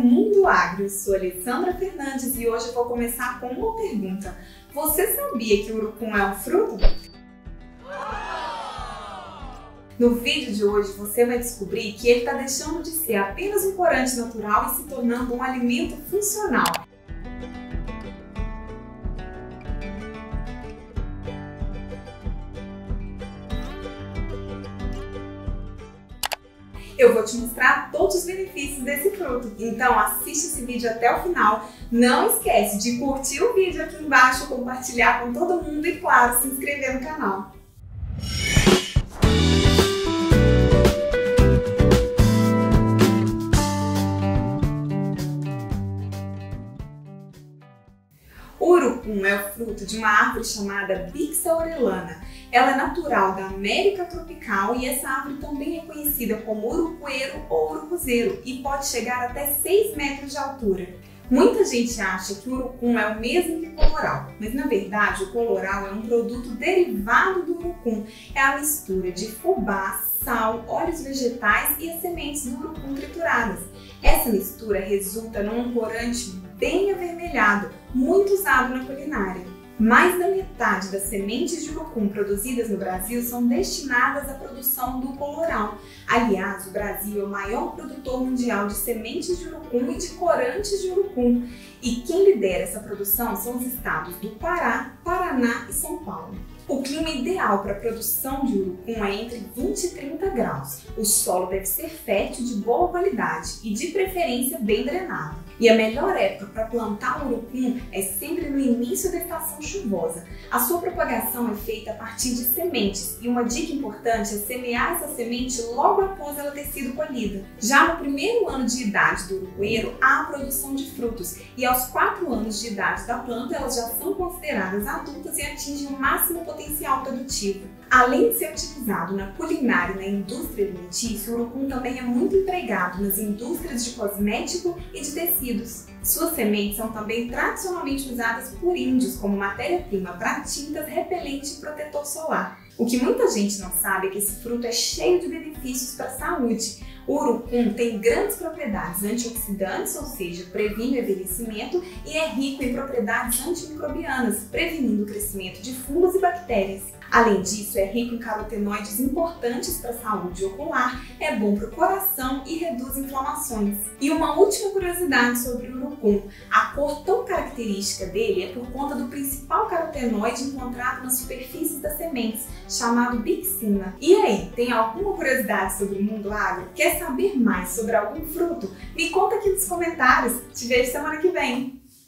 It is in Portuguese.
Mundo Agro. Eu sou Alessandra Fernandes e hoje eu vou começar com uma pergunta. Você sabia que o urucum é um fruto? No vídeo de hoje você vai descobrir que ele está deixando de ser apenas um corante natural e se tornando um alimento funcional. Eu vou te mostrar todos os benefícios desse fruto. Então assiste esse vídeo até o final. Não esquece de curtir o vídeo aqui embaixo, compartilhar com todo mundo e, claro, se inscrever no canal. Urucum é o fruto de uma árvore chamada Bixa orelana. Ela é natural da América tropical e essa árvore também é conhecida como urucueiro ou urucuzeiro e pode chegar até 6 metros de altura. Muita gente acha que o urucum é o mesmo que o coloral, mas na verdade o coloral é um produto derivado do urucum. É a mistura de fubá, sal, óleos vegetais e as sementes do urucum trituradas. Essa mistura resulta num corante bem avermelhado, muito usado na culinária. Mais da metade das sementes de urucum produzidas no Brasil são destinadas à produção do coloral. Aliás, o Brasil é o maior produtor mundial de sementes de urucum e de corantes de urucum. E quem lidera essa produção são os estados do Pará, Paraná e São Paulo. O clima ideal para a produção de urucum é entre 20 e 30 graus. O solo deve ser fértil de boa qualidade e de preferência bem drenado. E a melhor época para plantar o urucum é sempre início da estação chuvosa. A sua propagação é feita a partir de sementes e uma dica importante é semear essa semente logo após ela ter sido colhida. Já no primeiro ano de idade do urucueiro, há a produção de frutos e aos 4 anos de idade da planta elas já são consideradas adultas e atingem o máximo potencial produtivo. Além de ser utilizado na culinária e na indústria alimentícia, o urucum também é muito empregado nas indústrias de cosmético e de tecidos. Suas sementes são também tradicionalmente usadas por índios como matéria-prima para tintas repelente e protetor solar. O que muita gente não sabe é que esse fruto é cheio de benefícios para a saúde. O urucum tem grandes propriedades antioxidantes, ou seja, previne o envelhecimento, e é rico em propriedades antimicrobianas, prevenindo o crescimento de fungos e bactérias. Além disso, é rico em carotenoides importantes para a saúde ocular, é bom para o coração e reduz inflamações. E uma última curiosidade sobre o urucum: a cor tão característica dele é por conta do principal carotenoide encontrado nas superfícies das sementes, chamado bixina. E aí, tem alguma curiosidade sobre o mundo agro? Quer saber mais sobre algum fruto? Me conta aqui nos comentários. Te vejo semana que vem.